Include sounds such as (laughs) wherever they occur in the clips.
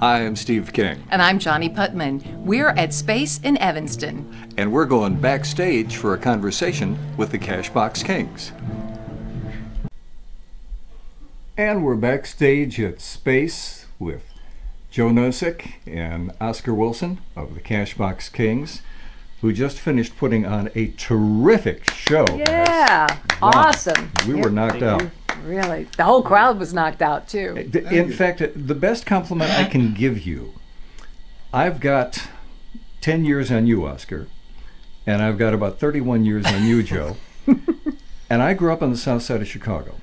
I am Steve King, And I'm Johnnie Putman. We're at Space in Evanston. and we're going backstage for a conversation with the Cashbox Kings. And we're backstage at Space with Joe Nosek and Oscar Wilson of the Cashbox Kings, who just finished putting on a terrific show. Yeah, awesome. We were knocked out. Really, the whole crowd was knocked out too. In fact, the best compliment I can give you, I've got 10 years on you, Oscar, and I've got about 31 years on you, Joe. (laughs) and I grew up on the south side of Chicago.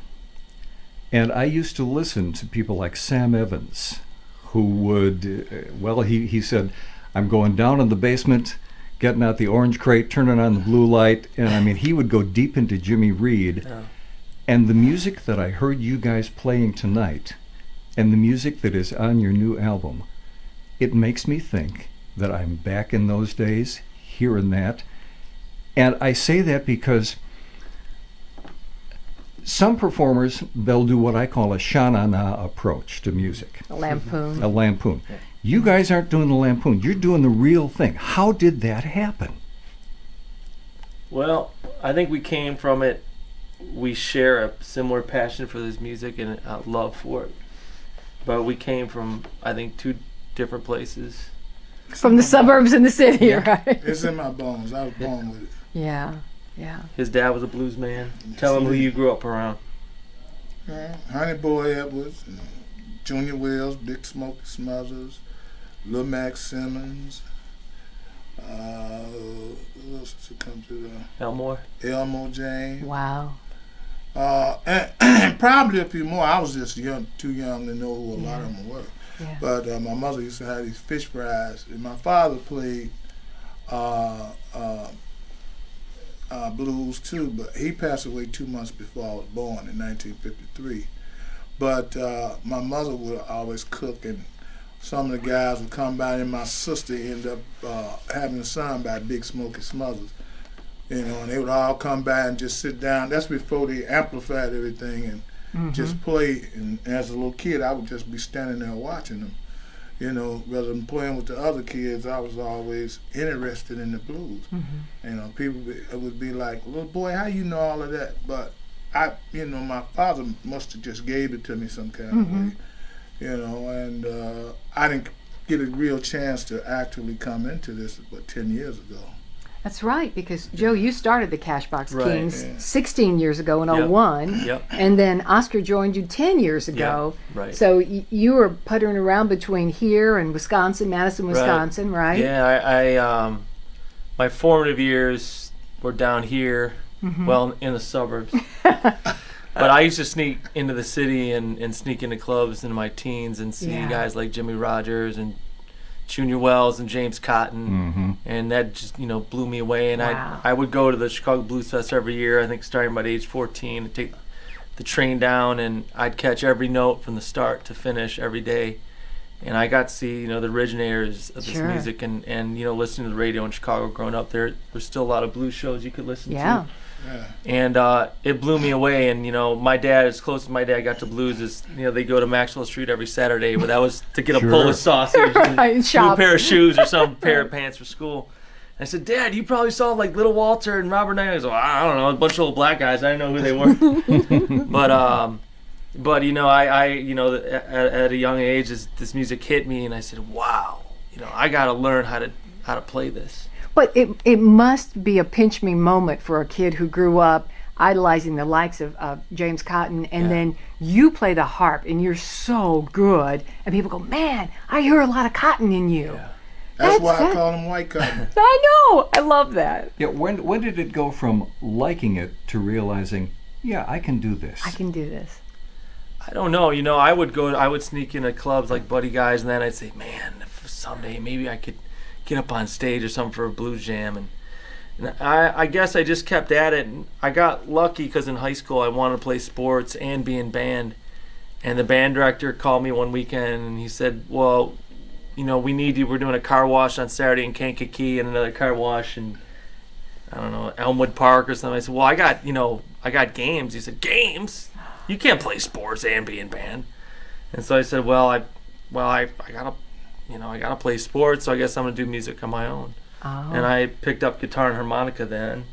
And I used to listen to people like Sam Evans, who would, uh, well, he, he said, I'm going down in the basement, getting out the orange crate, turning on the blue light. And I mean, he would go deep into Jimmy Reed. And the music that I heard you guys playing tonight, and the music that is on your new album, it makes me think that I'm back in those days, hearing that. And I say that because some performers, they'll do what I call a sha-na-na approach to music, A lampoon. a lampoon. You guys aren't doing the lampoon, you're doing the real thing. How did that happen? Well, I think we came from it. We share a similar passion for this music and a love for it. But we came from, I think, two different places. From the suburbs and the city, right? (laughs) It's in my bones. I was born with it. Yeah, yeah. His dad was a blues man. Tell him who you grew up around. Uh, Honey Boy Edwards, Junior Wells, Big Smokey Smothers, Lil Mack Simmons. Uh, who else to come to Elmore. the Elmore James. Wow. Uh, and, (clears throat) and probably a few more. I was just young, too young to know who a lot of them were. Yeah. But uh, my mother used to have these fish fries, and my father played uh, uh, uh, blues too. But he passed away two months before I was born in 1953. But uh, my mother would always cook, and some of the guys would come by, and my sister ended up uh, having a son by Big Smokey Smothers. You know, and they would all come by and just sit down. That's before they amplified everything and Mm-hmm. just play. And as a little kid, I would just be standing there watching them. You know, rather than playing with the other kids, I was always interested in the blues. Mm-hmm. You know, people be, it would be like, "Little boy, how you know all of that?" But I, you know, my father must have just gave it to me some kind Mm-hmm. of way. You know, and uh, I didn't get a real chance to actually come into this but ten years ago. That's right, because Joe, you started the Cashbox Right, Kings yeah. 16 years ago in Yep. 01. Yep. And then Oscar joined you 10 years ago. right. So y- you were puttering around between here and Wisconsin, Madison, Wisconsin, right? Yeah, I, I um, my formative years were down here, well, in the suburbs. (laughs) but I used to sneak into the city and, and sneak into clubs in my teens and see Yeah. guys like Jimmy Rogers and Junior Wells and James Cotton, Mm-hmm. and that just you know blew me away. And Wow. I I would go to the Chicago Blues Fest every year. I think starting about age 14, and take the train down, and I'd catch every note from the start to finish every day. And I got to see you know the originators of this Sure. music, and and you know listening to the radio in Chicago growing up. There there's still a lot of blues shows you could listen to Yeah. Yeah. and uh, it blew me away. And you know, my dad, as close as my dad got to blues, is you know they go to Maxwell Street every Saturday, but that was to get Sure. (laughs) a Polish sausage, and Right, new shop. pair of shoes, or some (laughs) pair of pants for school. I said, Dad, you probably saw like Little Walter and Robert Knight. I was like, I don't know, a bunch of old black guys. I didn't know who they were. (laughs) but um, but you know, I, I you know, at, at a young age, this, this music hit me, and I said, wow, you know, I got to learn how to how to play this. But it, it must be a pinch me moment for a kid who grew up idolizing the likes of uh, James Cotton, and Yeah. then you play the harp and you're so good, and people go, Man, I hear a lot of cotton in you. That's, That's why I call them white cotton. (laughs) I know. I love that. Yeah, when, when did it go from liking it to realizing, yeah, I can do this? I can do this. I don't know. You know, I would go. I would sneak into clubs like Buddy Guys, and then I'd say, "Man, if someday maybe I could get up on stage or something for a blues jam." And, and I, I guess I just kept at it. And I got lucky because in high school I wanted to play sports and be in band. And the band director called me one weekend and he said, "Well, you know, we need you. We're doing a car wash on Saturday in Kankakee and another car wash in I don't know Elmwood Park or something." I said, "Well, I got you know I got games." He said, "Games." you can't play sports and be in band. And so I said, well, I, well, I, I gotta you know, I gotta play sports, so I guess I'm gonna do music on my own. Oh. And I picked up guitar and harmonica then,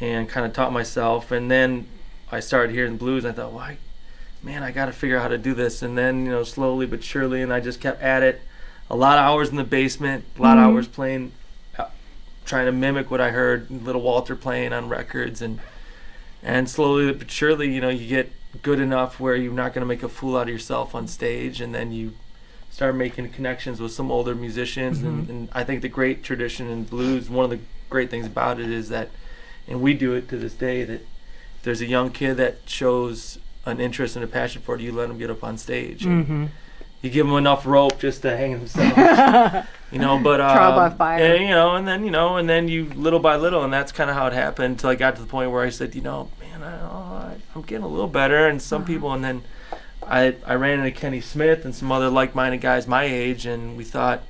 and kind of taught myself. And then I started hearing blues, and I thought, why, man, I gotta figure out how to do this. And then you know, slowly but surely, and I just kept at it. A lot of hours in the basement, a lot of hours playing, uh, trying to mimic what I heard Little Walter playing on records, and and slowly but surely, you know, you get good enough where you're not going to make a fool out of yourself on stage, and then you start making connections with some older musicians. And, and I think the great tradition in blues, one of the great things about it is that, and we do it to this day, that there's a young kid that shows an interest and a passion for it, you let them get up on stage. Mm-hmm. You give them enough rope just to hang themselves, (laughs) you know. But uh, Trial by fire. and, you know, and then you know, and then you little by little, and that's kind of how it happened. Until I got to the point where I said, you know, man, I, oh, I- I'm getting a little better, and some people, and then I I ran into Kenny Smith and some other like-minded guys my age, and we thought,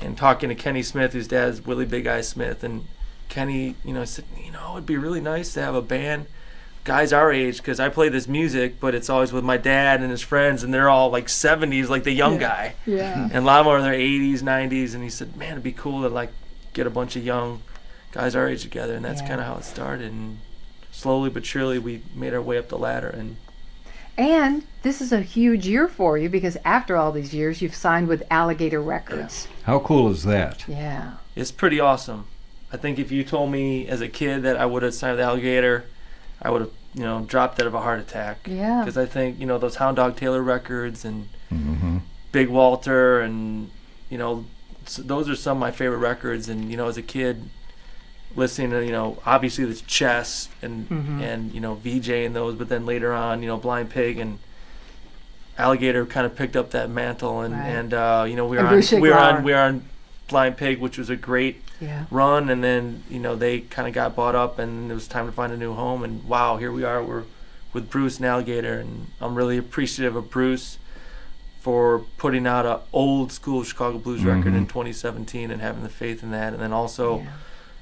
and talking to Kenny Smith, whose dad's Willie Big Eye Smith, and Kenny, you know, said, you know, it'd be really nice to have a band, guys our age, because I play this music, but it's always with my dad and his friends, and they're all like 70s, like the young guy, yeah. (laughs) and a lot more in their 80s, 90s, and he said, man, it'd be cool to like get a bunch of young guys our age together, and that's Yeah. kind of how it started, and slowly but surely we made our way up the ladder, and And this is a huge year for you because after all these years, you've signed with Alligator Records. How cool is that? Yeah. it's pretty awesome. I think if you told me as a kid that I would have signed with Alligator, I would have, you know, dropped dead of a heart attack. Yeah. Because I think, you know, those Hound Dog Taylor records and hmm Big Walter and, you know, those are some of my favorite records. And, you know, as a kid, listening to, you know, obviously the Chess and, Mhm. and, you know, Vee-Jay and those, but then later on, you know, Blind Pig and Alligator kind of picked up that mantle. And, Right. and uh, you know, we were, And on, Bruce we were Iglauer. on, we were on Blind Pig, which was a great Yeah. run and then you know they kind of got bought up and it was time to find a new home and wow here we are we're with bruce and alligator and i'm really appreciative of bruce for putting out a old school chicago blues record in 2017 and having the faith in that and then also Yeah.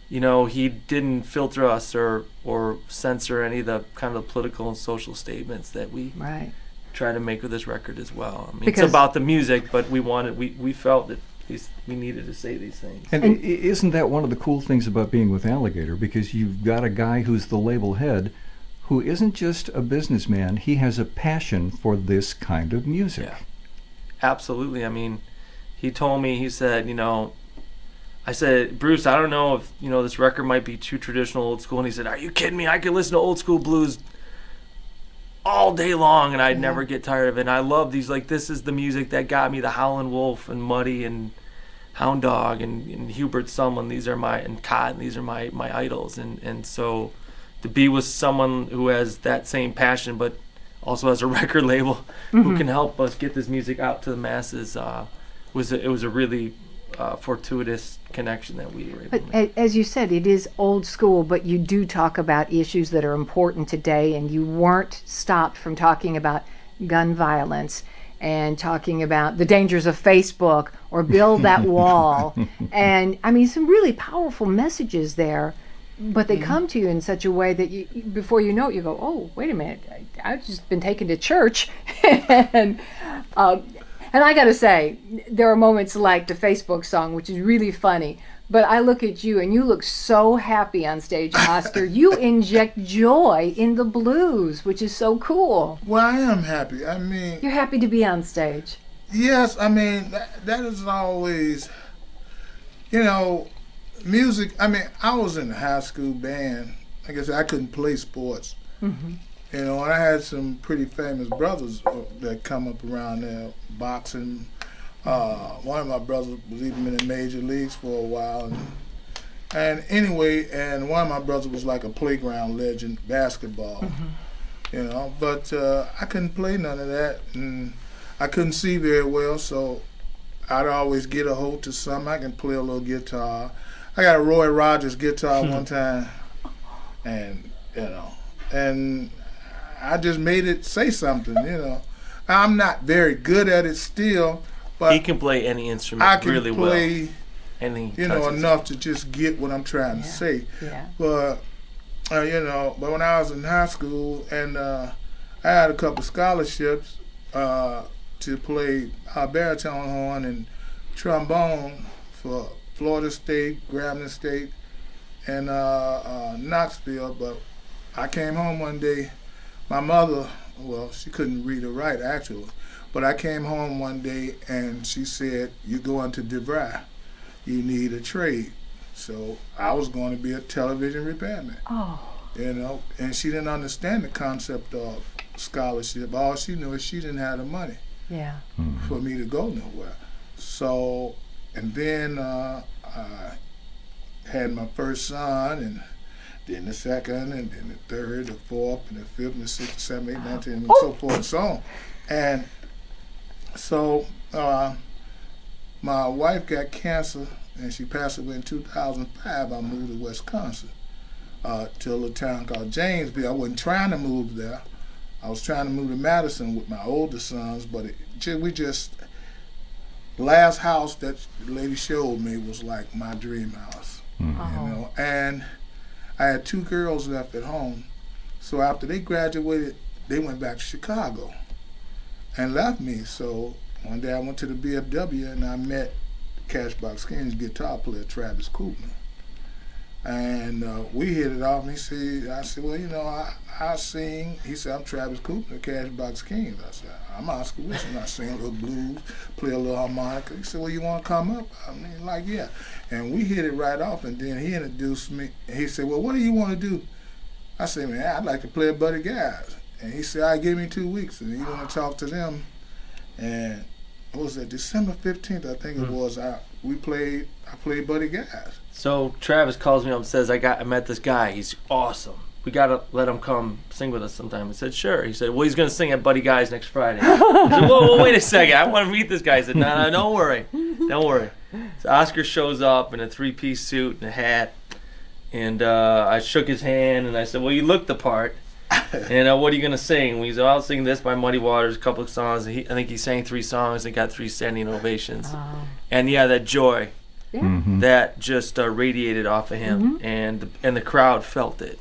You know he didn't filter us or or censor any of the kind of political and social statements that we Right. try to make with this record as well i mean Because- it's about the music but we wanted we we felt that these, we needed to say these things And, And- isn't that one of the cool things about being with Alligator? Because you've got a guy who's the label head who isn't just a businessman, he has a passion for this kind of music. Yeah. Absolutely. I mean, he told me, he said, you know, I said, Bruce, I don't know if, you know, this record might be too traditional old school. And he said, Are you kidding me? I could listen to old school blues all day long and I'd never get tired of it. And I love these, like, this is the music that got me the Howlin' Wolf and Muddy and Hound Dog and, and Hubert Sumlin. These are my, and Cotton, these are my, my idols. And, and so to be with someone who has that same passion, but also has a (laughs) record label who can help us get this music out to the masses, uh, was a, it was a really uh, fortuitous connection that we were able But to make. as you said, it is old school, but you do talk about issues that are important today, and you weren't stopped from talking about gun violence and talking about the dangers of Facebook or build (laughs) that wall. And I mean, some really powerful messages there, but they come to you in such a way that you, before you know it, you go, oh, wait a minute, I, I've just been taken to church. (laughs) and uh, and I gotta say, there are moments like the Facebook song, which is really funny. But I look at you and you look so happy on stage, (laughs) Oscar. you inject joy in the blues, which is so cool. Well, I am happy. I mean, You're happy to be on stage. yes, I mean that, that is always, you know, music. I mean, I was in a high school band. Like I said, I couldn't play sports. Mm-hmm. You know, and I had some pretty famous brothers uh, that come up around there boxing. Uh, one of my brothers was even in the major leagues for a while, and, and anyway, and one of my brothers was like a playground legend, basketball. You know, but uh, I couldn't play none of that, and I couldn't see very well, so I'd always get a hold to something. I can play a little guitar. I got a Roy Rogers guitar one time, and you know, and I just made it say something. You know, I'm not very good at it still, but he can play any instrument I can really play, well. And you know, touches it. enough to just get what I'm trying to say. Yeah. But uh, you know, but when I was in high school and uh, I had a couple scholarships uh, to play uh, baritone horn and trombone for Florida State, Grambling State, and uh, uh, Knoxville. But I came home one day. My mother, well, she couldn't read or write actually, but I came home one day and she said, "You're going to DeVry. You need a trade." So I was going to be a television repairman. Oh. You know, and she didn't understand the concept of scholarship. All she knew is she didn't have the money Yeah. for me to go nowhere. So, and then uh, I had my first son, and then the second, and then the third, the fourth, and the fifth, and the sixth, seventh, eighth, ninth, and so forth and so on. And so, uh, my wife got cancer, and she passed away in 2005. I moved to Wisconsin uh, to a little town called Janesville. I wasn't trying to move there. I was trying to move to Madison with my older sons, but it, we just the last house that the lady showed me was like my dream house, you know. And I had two girls left at home, so after they graduated, they went back to Chicago and left me. So one day I went to the VFW and I met Cashbox Kings guitar player Travis Koopman. And uh, we hit it off. And he said, "I said, well, you know, I, I sing." He said, "I'm Travis Koopman, Cashbox Kings." I said, "I'm Oscar Wilson. I sing a little blues, play a little harmonica." He said, "Well, you want to come up?" I mean, like, yeah. And we hit it right off. And then he introduced me. And He said, "Well, what do you want to do?" I said, "Man, I'd like to play at Buddy Guys." And he said, "I give me two weeks, and you want to talk to them." And what was it? December fifteenth, I think it mm-hmm. was. I we played. I played Buddy Guys. So Travis calls me up and says, "I got I met this guy. He's awesome. We gotta let him come sing with us sometime." I said, "Sure." He said, "Well, he's gonna sing at Buddy Guy's next Friday." I said, "Whoa, whoa, wait a second. I want to meet this guy." He said, "No, no, don't worry, don't worry." So Oscar shows up in a three-piece suit and a hat, and uh, I shook his hand and I said, "Well, you look the part." (laughs) and uh, what are you gonna sing? We said, "I'll sing this by Muddy Waters, a couple of songs." And he, I think he sang three songs and got three standing ovations. And yeah, that joy Yeah. that just uh, radiated off of him, and the, and the crowd felt it.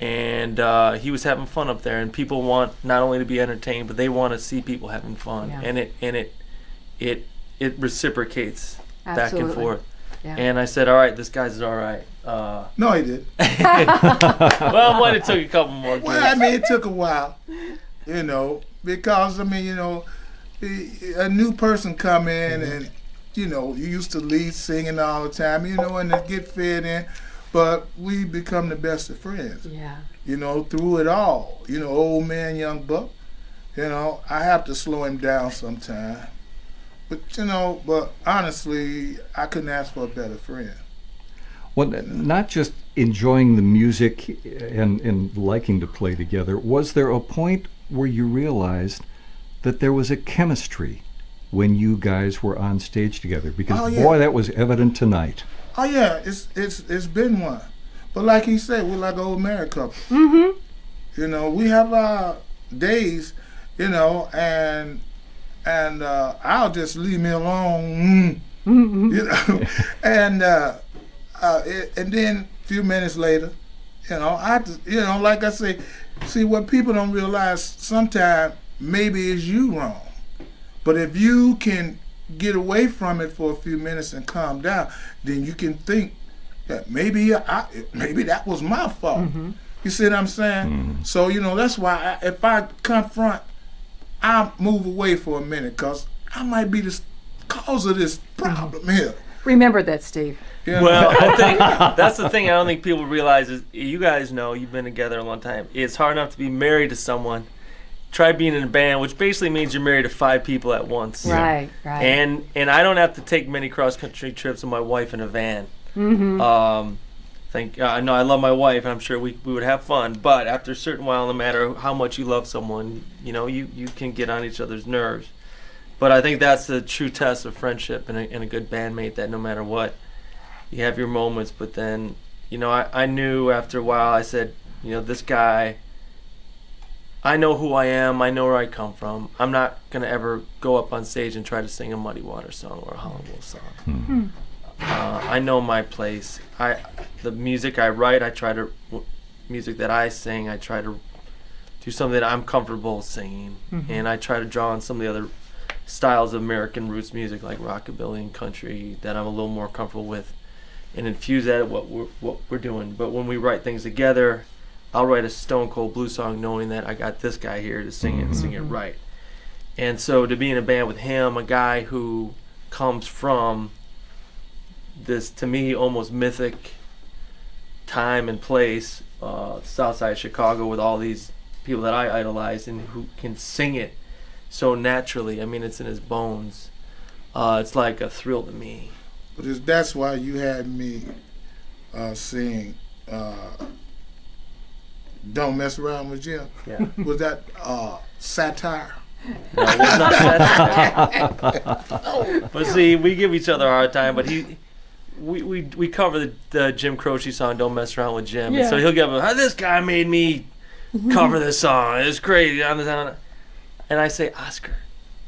And uh, he was having fun up there, and people want not only to be entertained, but they want to see people having fun, Yeah. and it and it it it reciprocates back and forth. Yeah. And I said, "All right, this guy's all right." Uh, (laughs) No, he did. (laughs) (laughs) well, might have took a couple more. Well, I mean, it took a while, you know, because I mean, you know, a new person come in and you know you used to lead singing all the time, you know, and to get fed in, but we become the best of friends, Yeah. you know, through it all. You know, old man, young buck. You know, I have to slow him down sometime, but you know, but honestly, I couldn't ask for a better friend. Well, not just enjoying the music and, and liking to play together, was there a point where you realized that there was a chemistry when you guys were on stage together? Because, Oh, yeah. boy, that was evident tonight. Oh yeah, it's it's it's been one. But like he said, we're like an old married couple. Mm-hmm. You know, we have our days, you know, and and uh, I'll just leave me alone. Mm, You know, (laughs) and uh, uh, it, and then a few minutes later, you know, I you know, like I say, see what people don't realize sometimes maybe it's you wrong. But if you can get away from it for a few minutes and calm down, then you can think that maybe I, maybe that was my fault. Mm-hmm. You see what I'm saying? Mm-hmm. So you know that's why I, if I confront, I move away for a minute because I might be the cause of this mm-hmm. problem here. Remember that, Steve. You know? Well, I (laughs) think that's the thing I don't think people realize is you guys know you've been together a long time. It's hard enough to be married to someone. Try being in a band, which basically means you're married to five people at once. Right, right. And and I don't have to take many cross country trips with my wife in a van. Mm-hmm. Um, think I know I love my wife, and I'm sure we, we would have fun. But after a certain while, no matter how much you love someone, you know you, you can get on each other's nerves. But I think that's the true test of friendship and a, and a good bandmate. That no matter what, you have your moments. But then, you know, I, I knew after a while. I said, you know, this guy. I know who I am. I know where I come from. I'm not gonna ever go up on stage and try to sing a Muddy Water song or a Howlin' Wolf song. Uh, I know my place. I the music I write. I try to w- music that I sing. I try to do something that I'm comfortable singing, and I try to draw on some of the other styles of American roots music like rockabilly and country that I'm a little more comfortable with, and infuse that at what we're what we're doing. But when we write things together, I'll write a stone cold blues song knowing that I got this guy here to sing it and sing it right. And so to be in a band with him, a guy who comes from this to me almost mythic time and place, uh, South Side of Chicago, with all these people that I idolize and who can sing it so naturally. I mean, it's in his bones. Uh, it's like a thrill to me. But that's why you had me uh, sing uh, "Don't Mess Around with Jim." Yeah. (laughs) Was that uh, satire? No, it was not satire. (laughs) but see, we give each other a hard time. But he, we we, we cover the, the Jim Croce song "Don't Mess Around with Jim," and so he'll give a, "This guy made me cover this song. It's crazy." on the And I say, Oscar,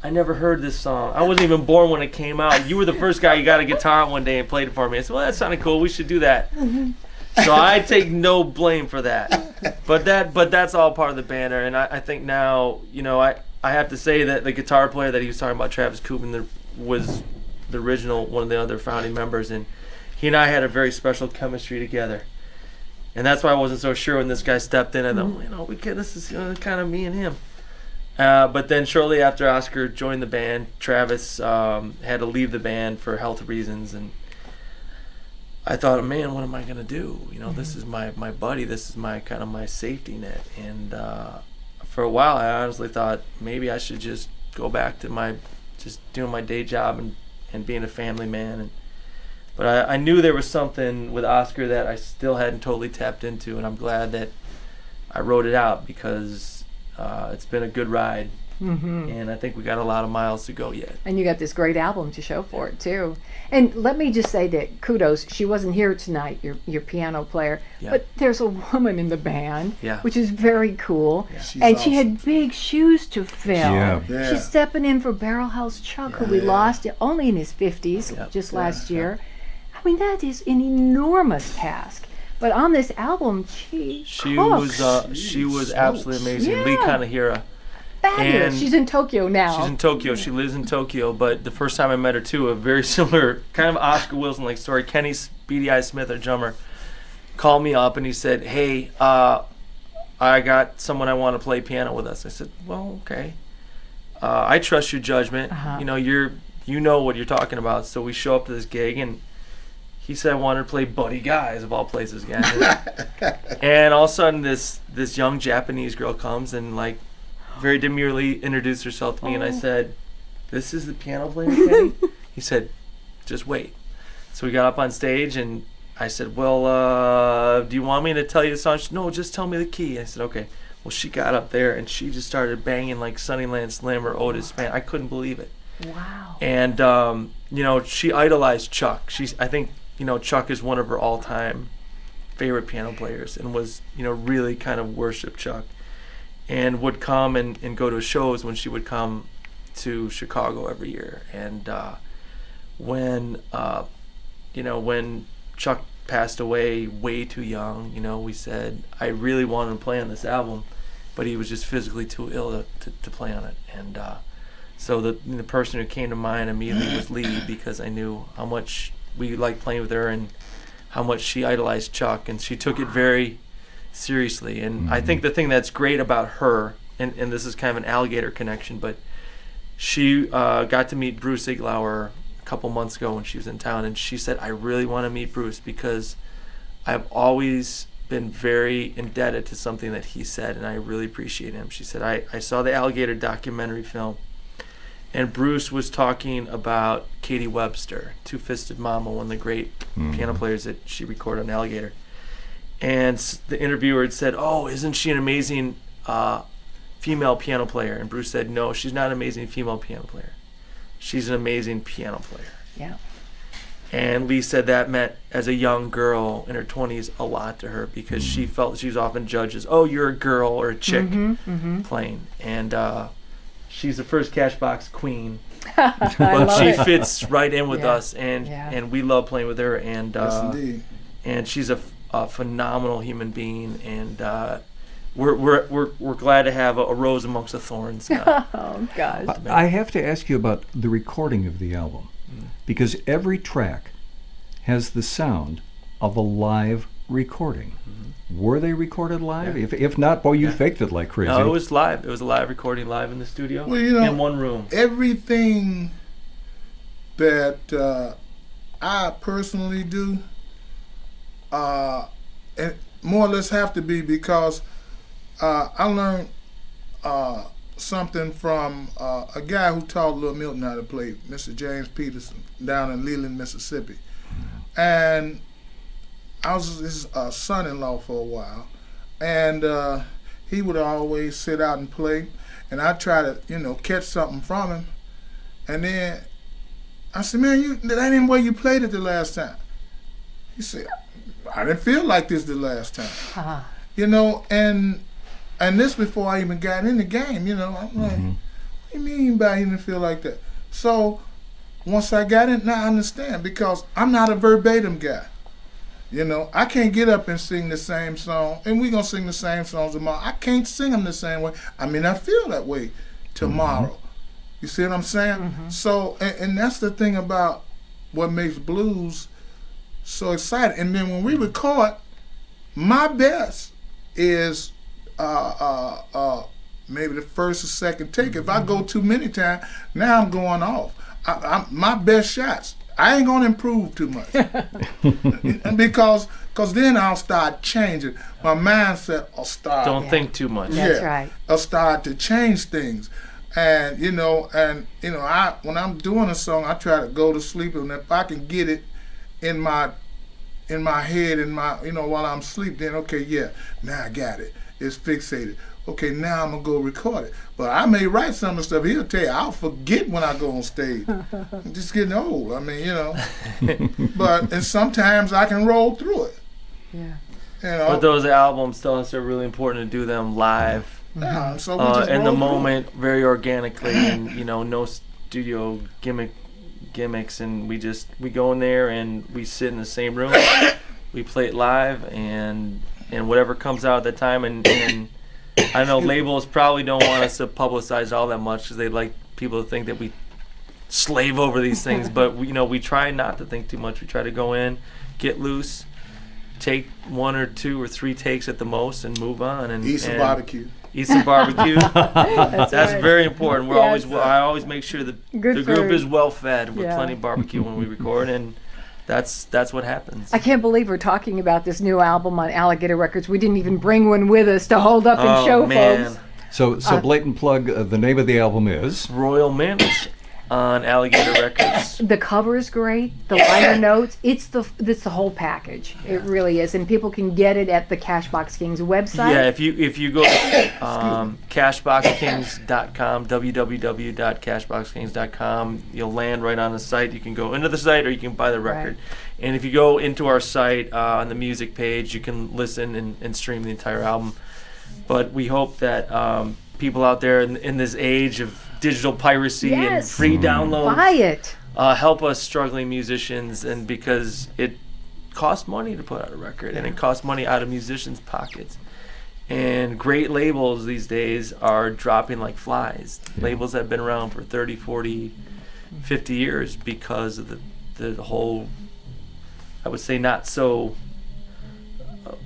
I never heard this song. I wasn't even born when it came out. You were the first guy you got a guitar one day and played it for me. I said, "Well, that sounded cool. We should do that." So I take no blame for that. But that but that's all part of the banner. And I, I think now, you know, I, I have to say that the guitar player that he was talking about, Travis Koopman, the, was the original one of the other founding members and he and I had a very special chemistry together. And that's why I wasn't so sure when this guy stepped in. I thought, well, you know, we can, this is you know, kind of me and him. Uh, but then shortly after Oscar joined the band, Travis um, had to leave the band for health reasons, and I thought, man, what am I gonna do? You know, this is my my buddy. This is my kind of my safety net. And uh, for a while, I honestly thought maybe I should just go back to my just doing my day job and and being a family man. And but I, I knew there was something with Oscar that I still hadn't totally tapped into, and I'm glad that I wrote it out because uh, it's been a good ride, hmm and I think we got a lot of miles to go yet. And you got this great album to show for it too. And let me just say that kudos. She wasn't here tonight, your your piano player, Yeah. but there's a woman in the band, Yeah. which is very cool. She's and she had big shoes to fill. Yeah. Yeah. She's stepping in for Barrel House Chuck, who we Yeah. lost only in his 50s Yep. just Yeah. last year. I mean, that is an enormous task. But on this album, she She cooks. was uh, she was Jeez, absolutely smokes. amazing. Lee Yeah. Kanehira. Fabulous. and She's in Tokyo now. She's in Tokyo. She lives in Tokyo. But the first time I met her too, a very (laughs) similar kind of Oscar Wilson like story. Kenny Beedy Eye Smith, our drummer, called me up and he said, "Hey, uh, I got someone I want to play piano with us." I said, "Well, okay. Uh, I trust your judgment. Uh-huh. You know, you're you know what you're talking about." So we show up to this gig and. He said I wanted to play Buddy Guys of all places again, (laughs) and all of a sudden this this young Japanese girl comes and like very demurely introduced herself to me, and I Oh. said, "This is the piano player, Kenny." (laughs) he said, "Just wait." So we got up on stage, and I said, "Well, uh, do you want me to tell you the song?" She said, "No, just tell me the key." I said, "Okay." Well, she got up there and she just started banging like Sunnyland Slim or Otis Spann. I couldn't believe it. wow. And um, you know, she idolized Chuck. She's, I think, you know, Chuck is one of her all-time favorite piano players, and was, you know, really kind of worshiped Chuck, and would come and, and go to shows when she would come to Chicago every year. And uh, when, uh, you know, when Chuck passed away way too young, you know, we said I really wanted to play on this album, but he was just physically too ill to, to, to play on it, and. Uh, so the the person who came to mind immediately was Lee (clears throat) because I knew how much we liked playing with her and how much she idolized Chuck and she took it very seriously. And I think the thing that's great about her, and, and this is kind of an alligator connection, but she uh, got to meet Bruce Iglauer a couple months ago when she was in town, and she said, "I really want to meet Bruce because I've always been very indebted to something that he said, and I really appreciate him." She said, "I, I saw the alligator documentary film." and Bruce was talking about Katie Webster, Two Fisted Mama, one of the great piano players that she recorded on Alligator. And the interviewer had said, "Oh, isn't she an amazing uh, female piano player?" And Bruce said, "No, she's not an amazing female piano player. She's an amazing piano player." Yeah. And Lee said that meant, as a young girl in her 20s, a lot to her because she felt she was often judged as, "Oh, you're a girl or a chick Mm-hmm. playing," and uh, she's the first Cashbox queen (laughs) but (laughs) she it. fits (laughs) right in with Yeah. us, and Yeah. and we love playing with her, and yes, uh, indeed. and she's a, f- a phenomenal human being, and uh, we're we're we're, we're glad to have a, a rose amongst the thorns. (laughs) Oh gosh. I have to ask you about the recording of the album because every track has the sound of a live recording. Were they recorded live? If, if not, boy, you faked it like crazy. no, it was live. It was a live recording, live in the studio, Well, you know- in one room. everything that uh, I personally do, uh, and more or less have to be because uh, I learned uh, something from uh, a guy who taught Little Milton how to play, Mr. James Peterson, down in Leland, Mississippi, and I was his uh, son-in-law for a while, and uh, he would always sit out and play, and I try to, you know, catch something from him, and then I said, "Man, you that ain't the way you played it the last time." He said, "I didn't feel like this the last time." Ah. You know, and and this before I even got in the game. You know, I'm like, mm-hmm. "What do you mean by he didn't feel like that?" So once I got in, now I understand because I'm not a verbatim guy. You know, I can't get up and sing the same song, and we're gonna sing the same songs tomorrow. I can't sing them the same way. I mean, I feel that way tomorrow. Mm-hmm. You see what I'm saying? Mm-hmm. So, and, and that's the thing about what makes blues so excited. And then when we record, my best is uh, uh, uh, maybe the first or second take. If I go too many times, now I'm going off. I, I, my best shots. I ain't gonna improve too much (laughs) because cause then I'll start changing. My mindset I'll start. Don't think too much. That's Yeah. right. I'll start to change things. And you know, and you know, I when I'm doing a song, I try to go to sleep, and if I can get it in my in my head, in my you know, while I'm asleep, then okay, yeah, now I got it. It's fixated. Okay, now I'm gonna go record it. But I may write some of the stuff. He'll tell you, I'll forget when I go on stage. I'm (laughs) just getting old. I mean, you know. (laughs) but and sometimes I can roll through it. Yeah. You know. But those albums, tell us, they're really important to do them live yeah, so uh, in the roll it. moment, very organically, and you know, no studio gimmick gimmicks, and we just we go in there and we sit in the same room, (coughs) we play it live, and and whatever comes out at the time, and, and I know labels probably don't want us to publicize all that much because they like people to think that we slave over these things, but we, you know, we try not to think too much. We try to go in, get loose. Take one or two or three takes at the most and move on and Eat some and barbecue. Eat some barbecue. (laughs) That's, That's right. very important. We're Yes. always I always make sure that Good the group food. is well fed with Yeah. plenty of barbecue when we record, and that's that's what happens. I can't believe we're talking about this new album on Alligator Records. We didn't even bring one with us to hold up and oh show man, folks. So, so blatant plug. Uh, the name of the album is. Royal Mint on Alligator (coughs) Records. The cover is great. The liner (coughs) notes. It's the it's the whole package. It really is, and people can get it at the Cashbox Kings website. Yeah, if you if you go to (coughs) um, cashboxkings.com, www.cashboxkings.com, you'll land right on the site. You can go into the site or you can buy the record. And if you go into our site uh, on the music page, you can listen and, and stream the entire album. But we hope that um, people out there in, in this age of digital piracy and Yes. free downloads Buy it. uh, help us struggling musicians and because it costs money to put out a record and it costs money out of musicians pockets. And great labels these days are dropping like flies. Labels that have been around for 30 40 50 years because of the, the whole i would say not so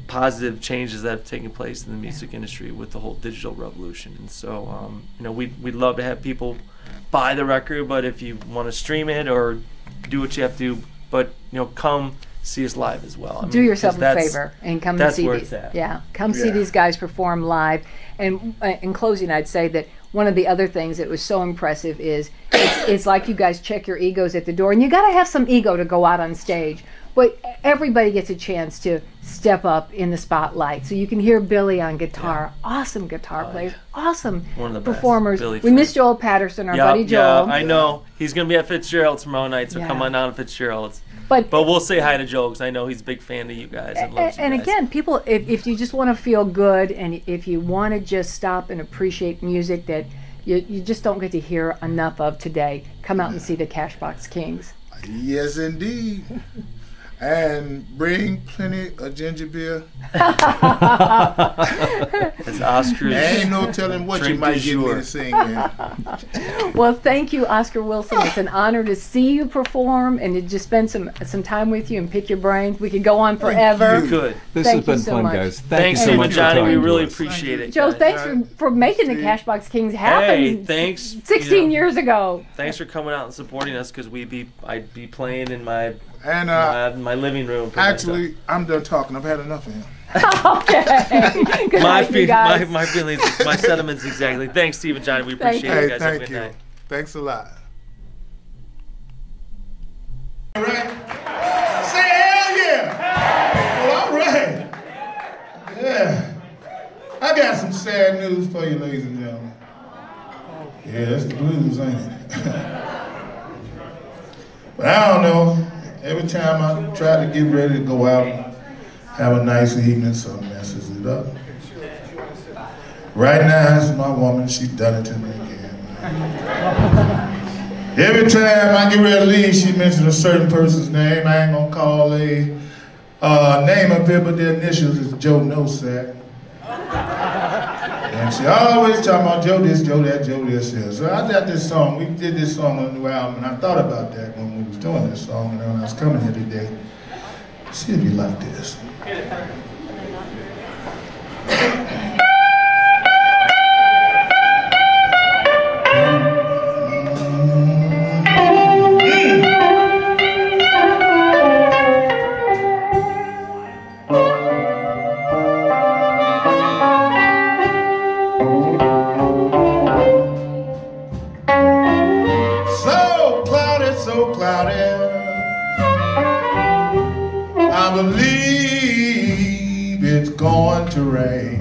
positive changes that have taken place in the music industry with the whole digital revolution and so um, you know we'd, we'd love to have people buy the record, but if you want to stream it or do what you have to but you know, come see us live as well. I Do mean, yourself 'cause a favor and come and see where these. it's at. Yeah, come see these guys perform live. And uh, in closing, I'd say that one of the other things that was so impressive is it's, it's like you guys check your egos at the door, and you got to have some ego to go out on stage. But everybody gets a chance to step up in the spotlight, so you can hear Billy on guitar. Awesome guitar oh, players, awesome One of the performers. Billy we Flynn. missed Joel Paterson, our Yeah, buddy Joel. yeah, I know. He's gonna be at Fitzgerald's tomorrow night, so Yeah. come on down to Fitzgerald's. but But we'll say hi to Joel because I know he's a big fan of you guys and loves and, and you guys. again, people, if, if you just want to feel good and if you want to just stop and appreciate music that you, you just don't get to hear enough of today, come out and see the Cashbox Kings. Yes, indeed. And bring plenty of ginger beer. It's Oscar's. Ain't no telling what you might du get me to sing, man. (laughs) Well, thank you, Oscar Wilson. It's an honor to see you perform and to just spend some some time with you and pick your brains. We could go on forever. you. Good. This Thank you has been so fun, much. guys. Thank Thanks, you so much Johnnie. We really us. appreciate it. Joe, guys. thanks for, for making the Cashbox Kings happen. Hey, thanks. you 16 know, years ago. Thanks for coming out and supporting us because we'd be I'd be playing in my And uh, my, my living room. for myself. actually, I'm done talking. I've had enough of him. (laughs) Okay. Good my, night, fe- my my feelings, my sentiments exactly. Thanks, Steve and Johnnie. We Thank appreciate you. it, Hey, guys. Have a thank good you. night. Thanks a lot. All right. Say hell yeah. Well, all right. Yeah. I got some sad news for you, ladies and gentlemen. Yeah, that's the blues, ain't it? (laughs) but I don't know. Every time I try to get ready to go out, and have a nice evening, something messes it up. Right now, it's my woman. She done it to me again. (laughs) Every time I get ready to leave, she mentions a certain person's name. I ain't gonna call a uh, name up here, but their initials is Joe Nosek. She always talking about Joe this, Joe that, Joe this. Yeah. So I got this song. We did this song on the new album, and I thought about that when we was doing this song, and when I was coming here today. See if you like this. Cloudy. I believe it's going to rain.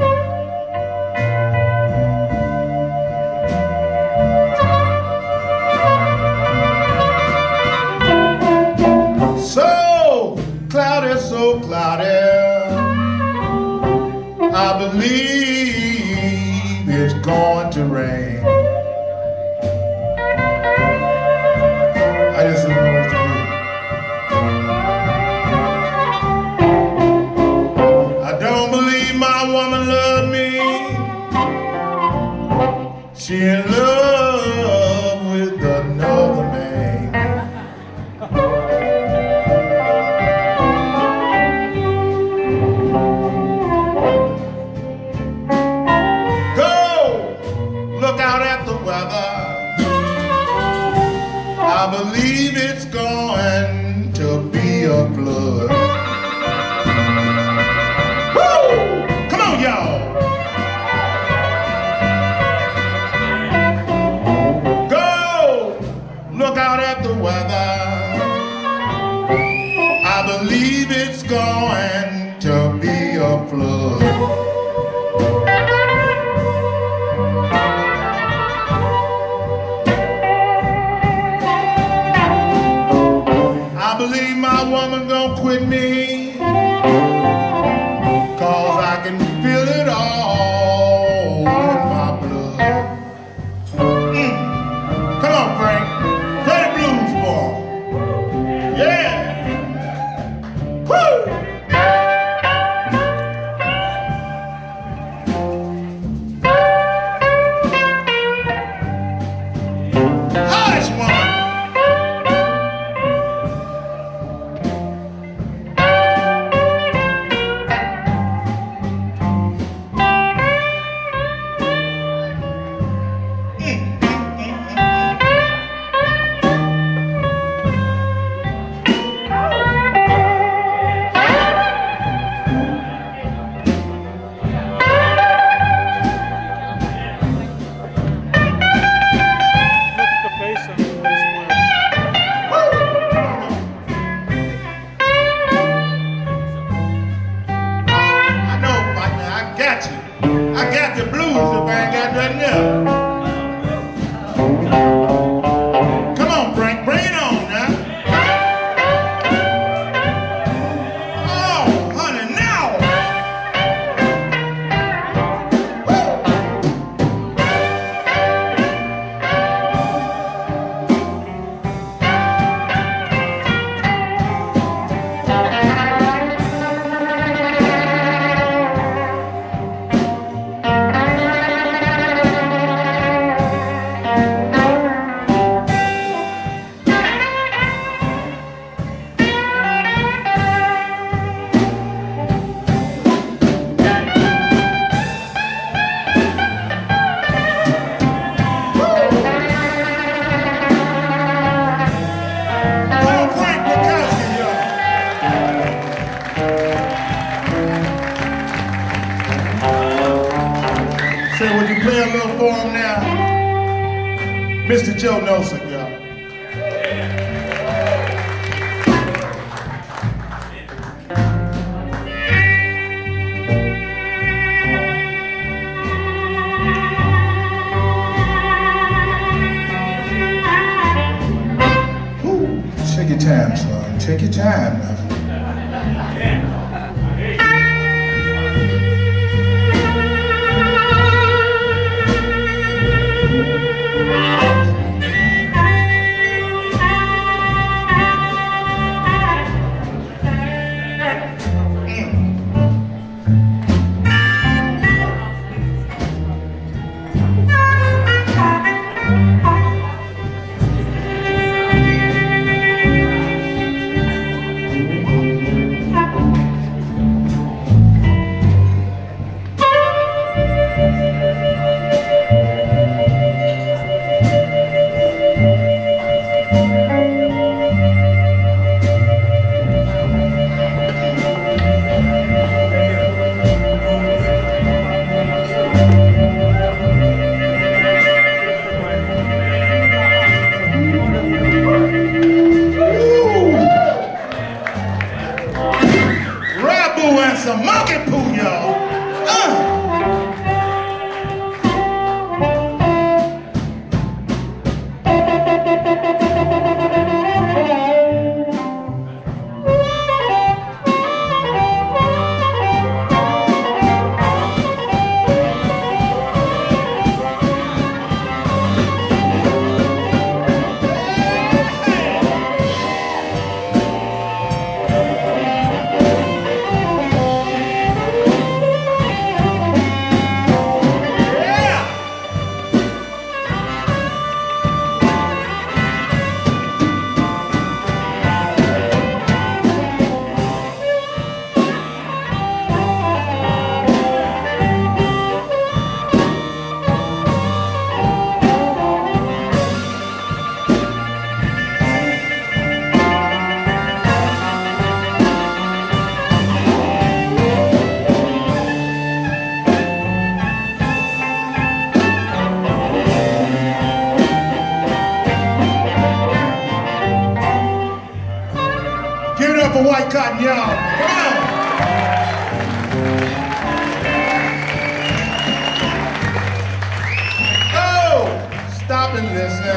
Listen.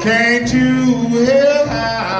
Can't you hear how